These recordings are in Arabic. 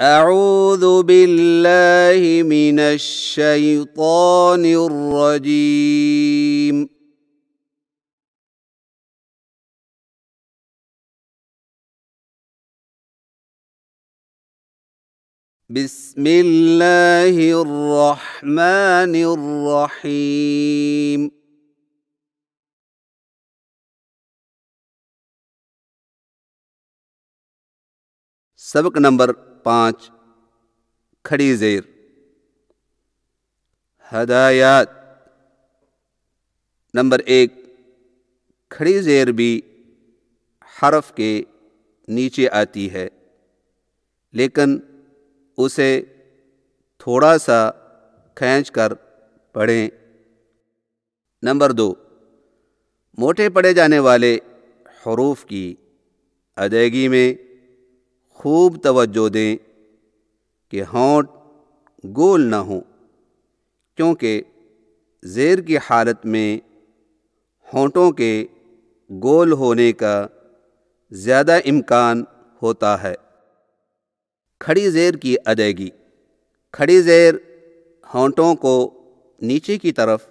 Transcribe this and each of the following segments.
أعوذ بالله من الشيطان الرجيم. بسم الله الرحمن الرحيم. سبق نمبر पाँच, खड़ी ज़ेर। हदायत। नंबर एक, खड़ी ज़ेर भी हरफ के नीचे आती है, लेकिन उसे थोड़ा सा खींच कर पढ़ें। नंबर दो, मोटे पढ़े जाने वाले हरूफ की अदायगी में खूब तवज्जो दें कि होंठ गोल ना हो, क्योंकि ज़ेर की हालत में होंठों के गोल होने का ज़्यादा इम्कान होता है। खड़ी ज़ेर की अदायगी, खड़ी ज़ेर होंठों को नीचे की तरफ़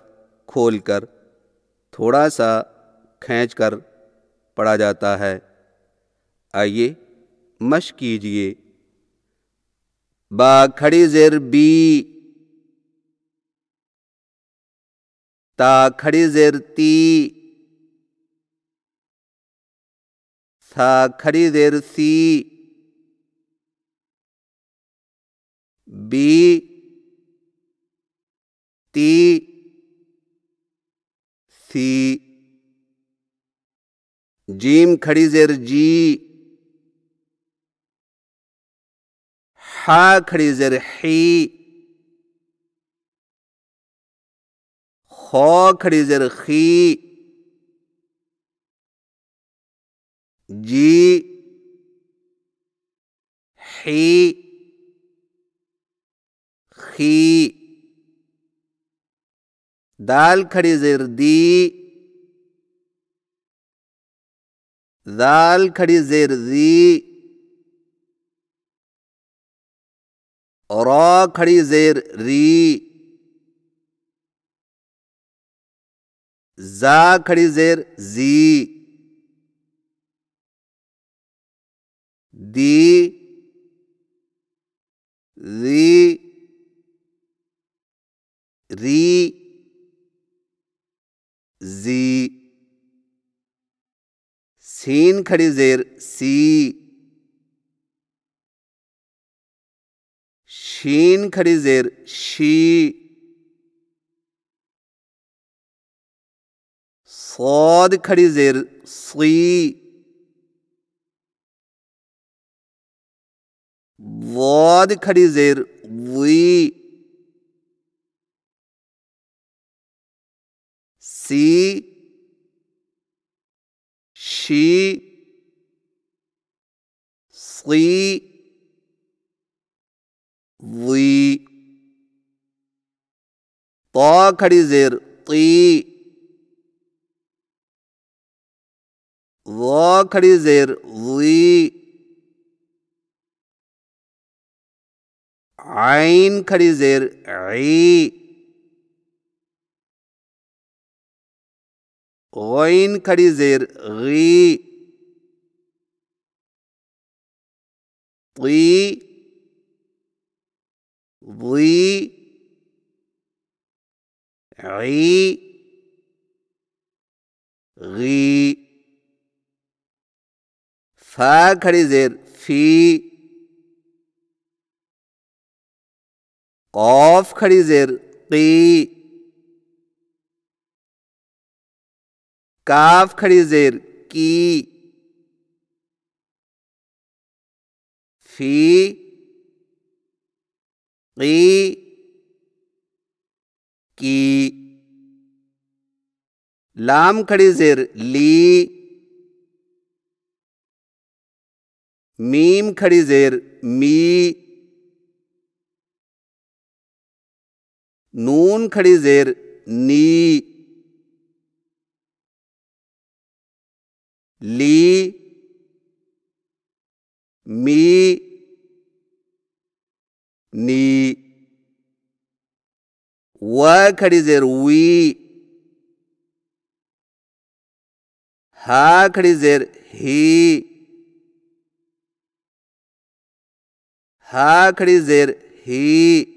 खोलकर थोड़ा सा खींच कर पढ़ा जाता है। आइए मश कीजिए। बा खड़ी जेर बी। ता खड़ी जेर ती। था खड़ी जेर सी। बी। ती। सी। जीम खड़ी जेर जी। رها کړي زرحي خو کړي زرخي جی. حی. خی. دال کھڑی زردی. دال کھڑی زردی. रॉ खड़ी जेर री। जा खड़ी जेर जी। दी। री। री। जी। सीन खड़ी जेर सी। शीन खड़ी जेर शी। सौद खड़ी जेर सी। वाद खड़ी वी। सी। शी। सी। वी तो खड़ी जेर ती। वो खड़ी जेर वी। आइन खड़ी जेर ई। गैन खड़ी जेर गी। ती। ضي عي غي فا كري زير في قاف كري زير قي كاف كري زير كي في की की लाम खड़ी जेर ली मीम खड़ी जेर मी नून खड़ी जेर नी ली मी ni wakarizer wi hakarizer hi hakarizer hi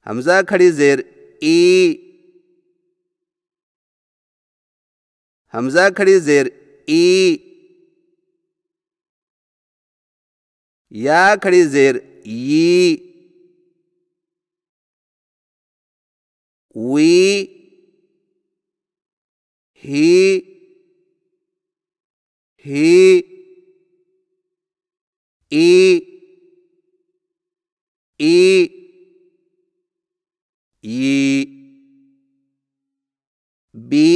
hamza karizer i hamza karizer i या खड़ी जेर ई वी ही ही ई ई ई बी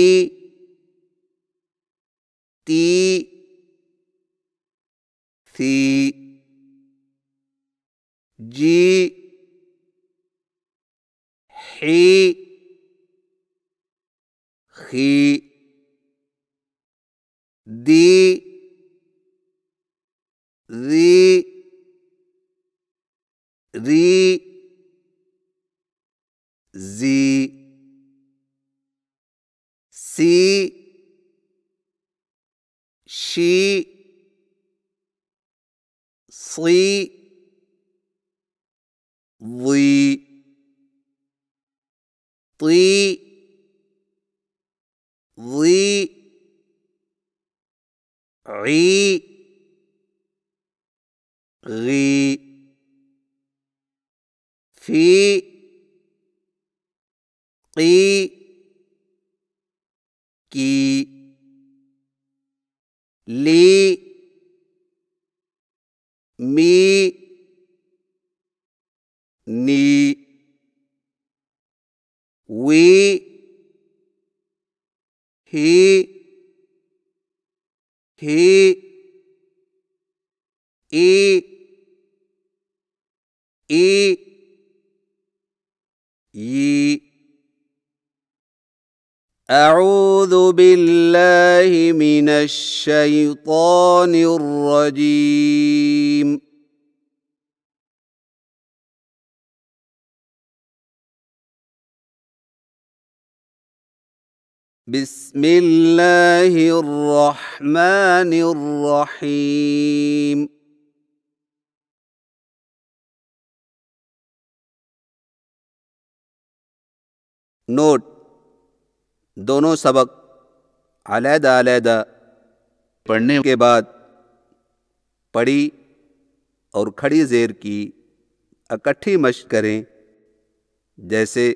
ती सी। جي حي خي دي ذي ري زي سي شي صي ضي طي ضي عي غي في قي كي لي مي ني وي هي هي اي اي اي أعوذ بالله من الشيطان الرجيم بسم الله الرحمن الرحيم नोट दोनों सबक अलहदा अलहदा पढ़ने के बाद पढ़ी और खड़ी ज़ेर की इकट्ठी मश्क करें जैसे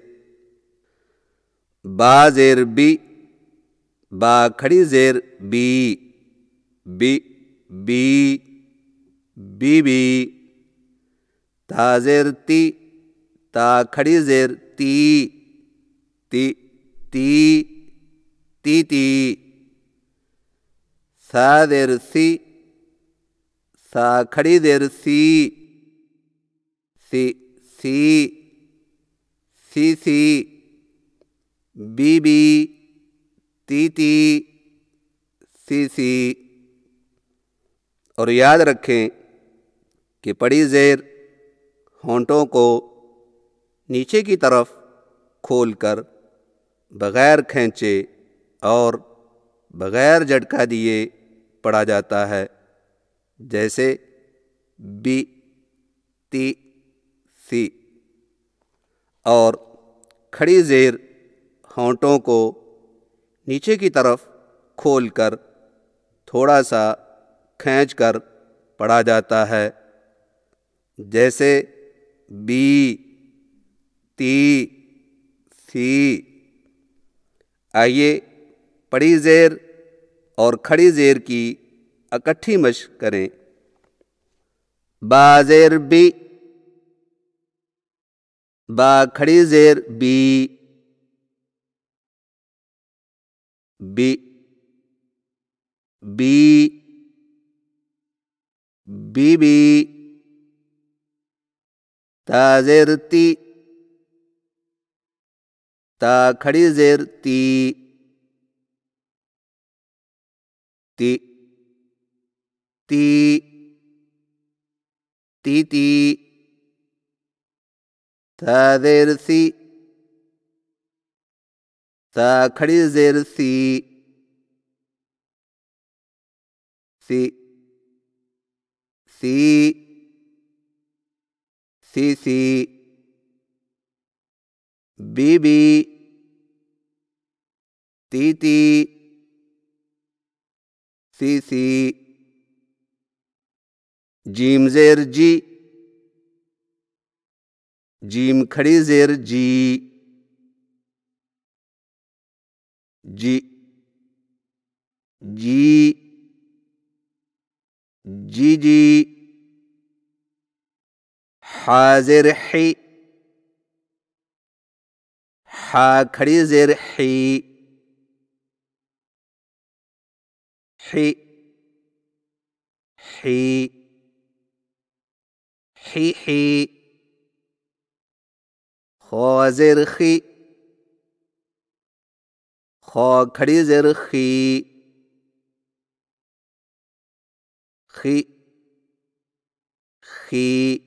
बा ज़ेर बी खड़ी ज़ेर बी बी बी बी बी। ता ज़ेर ती, ता खड़ी ज़ेर ती ती ती ती ती। सा देर सी, सा खड़ी देर सी सी सी सी सी। B B. ती ती सी सी और याद रखें कि पड़ी ज़ेर होंठों को नीचे की तरफ़ खोलकर बग़ैर खींचे और बग़ैर झटका दिए पढ़ा जाता है, जैसे बी, ती, सी। और खड़ी ज़ेर होंठों को नीचे की तरफ़ खोलकर थोड़ा सा खींचकर पढ़ा जाता है। जैसे बी ती सी आइए पड़ी ज़ेर और खड़ी ज़ेर की इकट्ठी मश करें। बाज़ेर बी बा खड़ी ज़ेर बी बी बी बीबी ताजेरती ता खड़ी जेर ती ती ती ती ती ताजेरसी Ta khadi zir si. Si. Si. Si si. Bibi. Titi. Si si. Jim zir. Jim khadi. جي جي جي حازر حي. حاكري زر حي حي حي حي خوازرخي خو کھڑی زیر خی خی خی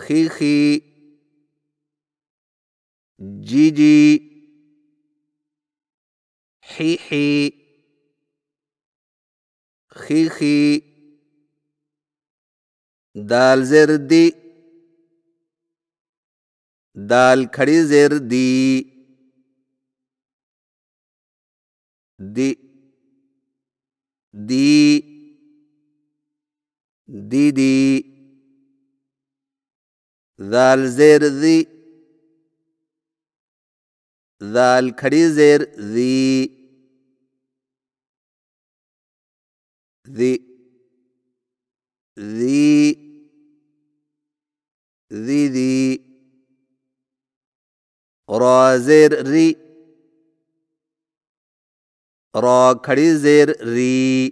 خی خی جی جی حی حی خی خی دال زیر دی دال کھڑی زیر دی دی دی دی دی دال زر دی دال کھڑی زیر دی ذي ذي ذي ذي را زیر ری. را کھڑی زیر ری۔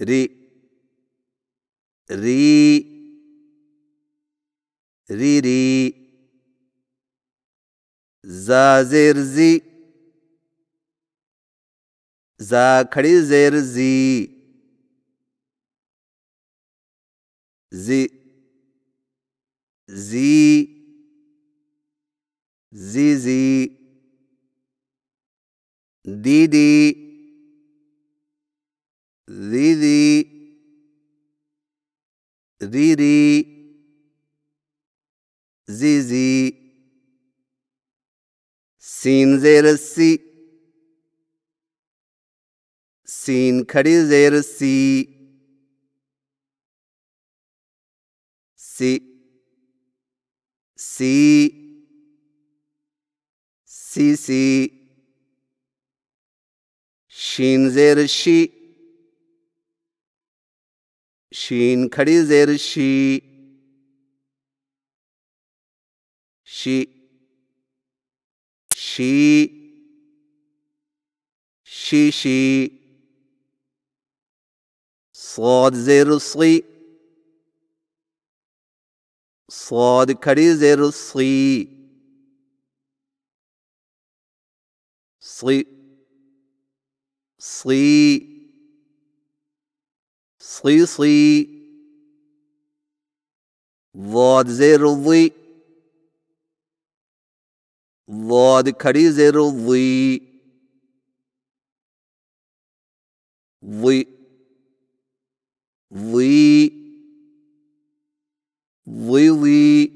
ری۔ ری۔ ری ری۔ زا زیر زی۔ زا کھڑی زیر زی۔ زی۔ زی۔ زی زی۔ Didi, Didi, Riri, Zizi, Sin Zerasi, Sin Kadi Zerasi, Si, Si, Si, Si. شین زیر شی شین کھڑی زیر شی شی شی شی شی صاد زیر صی صاد کھڑی زیر صی صی صی صی صی ضاد زیر ضی ضاد کھڑی زیر ضی ضی ضي ضي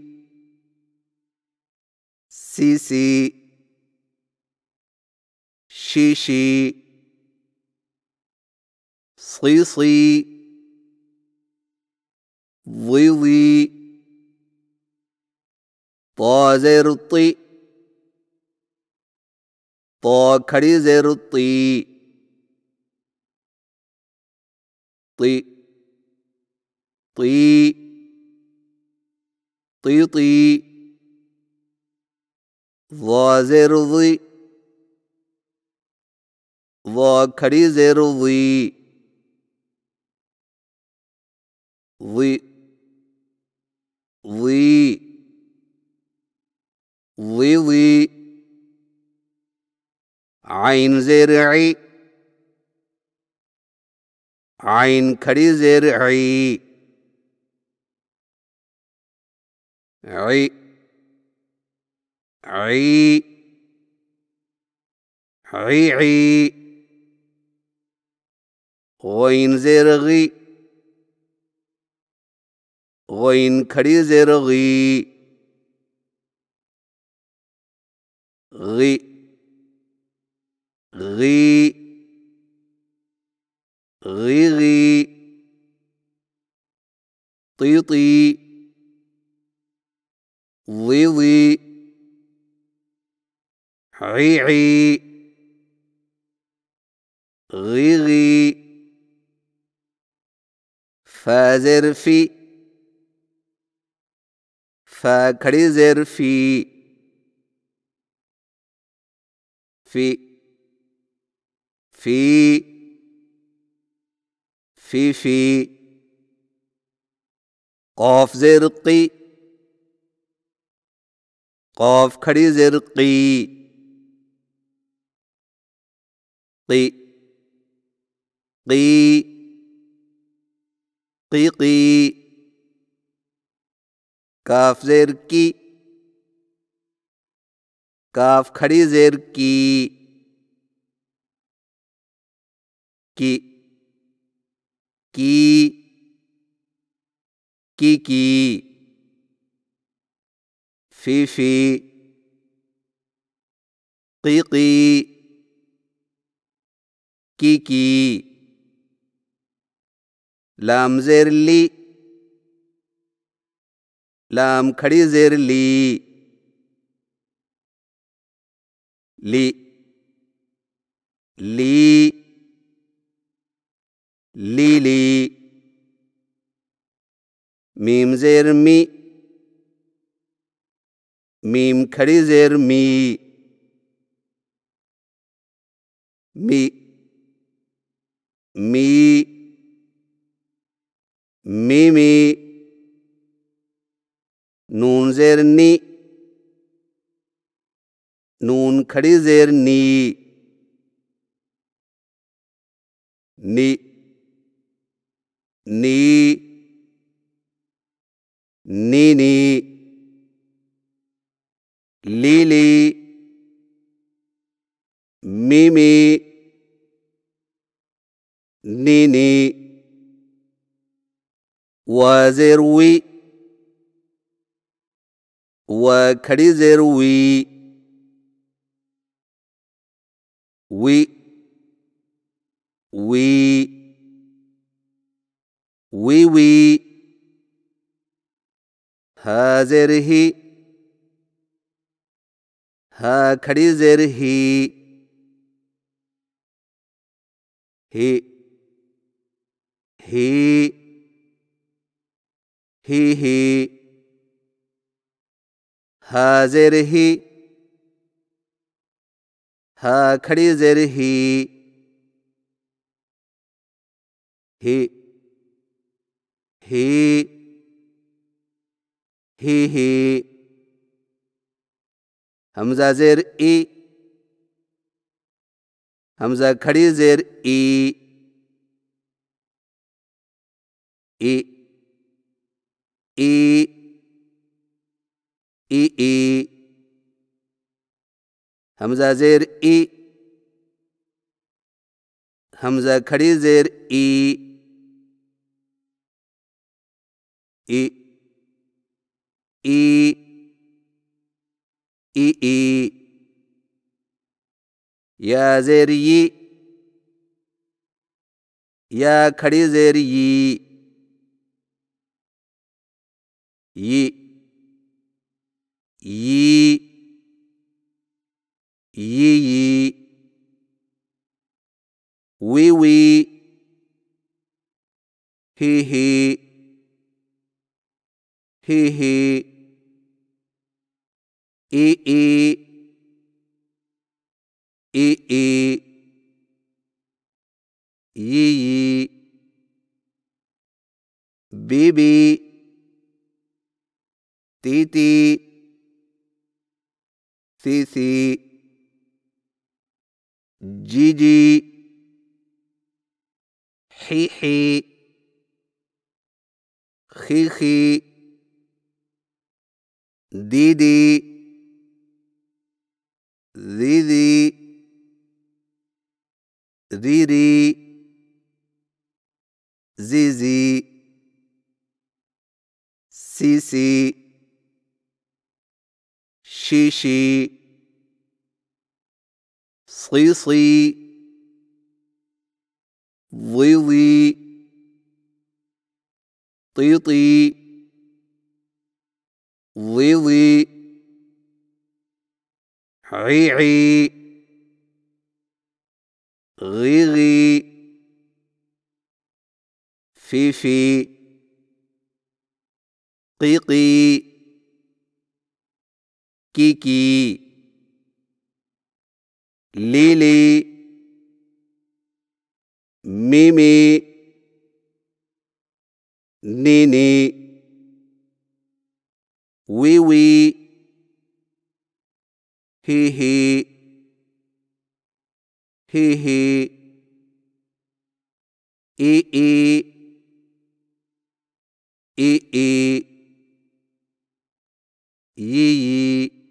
سي سي. شي شي. صي صي ضي ضي طا زير الطي طا کھڑی زیر الطي طي. طي. طي طي ضا زير ضي ضا کھڑی ضي ضي ضي ضي عين زرعي عين كري زرعي عي عي عي عي غين زرغي. غين کھڑی زیر غی۔ غی۔ غی۔ غي غي طي طي ضي ضي عي عي غي غي فازر في فاكري زر في في في في في قاف زرقي قاف खड़ी زرقي قي قي قي قي काफ जेर की। काफ खड़ी जेर की। की। की। की की। फ़ी फ़ी। की की की की। लाम जेर ली। لام کھڑی زیر لی۔ لی۔ لی۔ لی لی۔ میم زیر می۔ میم کھڑی زیر می۔ می۔ می۔ می می۔ نون زير ني نون خڑی زیر نی۔ نی۔ نی۔ نی نی۔ لی لی۔ می می۔ نی نی۔ وزر وي وكري زير وي. وي. وي. وي وي. ها زير هي. ها كري زير هي. هي. هي. هي. هي. هازر هي ها खड़ी زر هي هي هي هي هي همزة زر إي همزة خڑی زر إي إي إي ई हमजा जेर ई हमजा खड़ी जेर ई ई ई ई ई या जेर ई या खड़ी जेर ई 一一一微微嘿嘿嘿嘿一一一一一一 bb 滴滴 Sisi, Gigi, حيحي. خيخي. ديدي. ذيذي. ريري زيزي. سيسي. شيشي صيصي ضيضي طيطي ضيضي عيعي غيغي فيفي قيقي نيني وي وي Kiki, Lily, Mimi, Nini, Wee Wee, Hee Hee, Hee Hee, Ee Ee, Ee Ee, Ii, Yee.